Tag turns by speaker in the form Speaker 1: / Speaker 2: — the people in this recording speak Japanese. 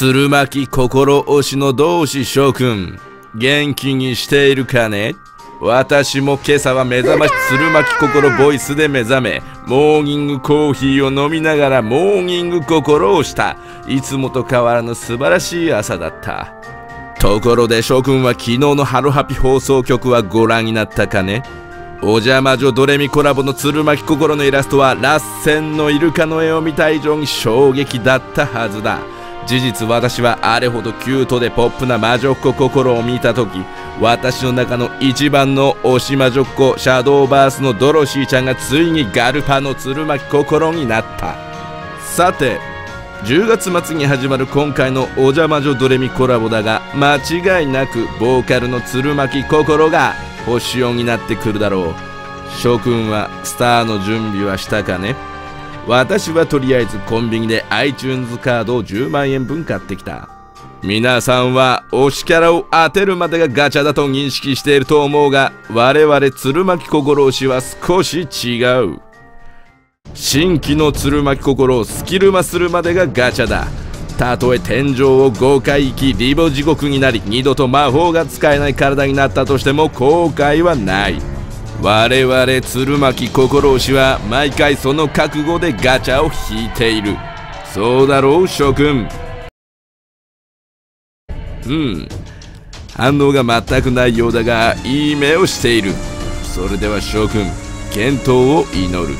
Speaker 1: 鶴巻心推しの同志諸君元気にしているかね？私も今朝は目覚まし鶴巻心ボイスで目覚めモーニングコーヒーを飲みながらモーニング心をした。いつもと変わらぬ素晴らしい朝だった。ところで諸君は昨日のハロハピ放送局はご覧になったかね？お邪魔女ドレミコラボの鶴巻心のイラストはラッセンのイルカの絵を見た以上に衝撃だったはずだ。事実私はあれほどキュートでポップな魔女っ子心を見た時私の中の一番の推し魔女っ子シャドーバースのドロシーちゃんがついにガルパの鶴巻心になった。さて10月末に始まる今回のお邪魔女ドレミコラボだが間違いなくボーカルの鶴巻心が星4になってくるだろう。諸君はスターの準備はしたかね？私はとりあえずコンビニで iTunes カードを10万円分買ってきた。皆さんは推しキャラを当てるまでがガチャだと認識していると思うが我々鶴巻心推しは少し違う。新規の鶴巻心をスキルマするまでがガチャだ。たとえ天井を5回行きリボ地獄になり二度と魔法が使えない体になったとしても後悔はない。我々鶴巻心推しは毎回その覚悟でガチャを引いている。そうだろう諸君。うん。反応が全くないようだがいい目をしている。それでは諸君健闘を祈る。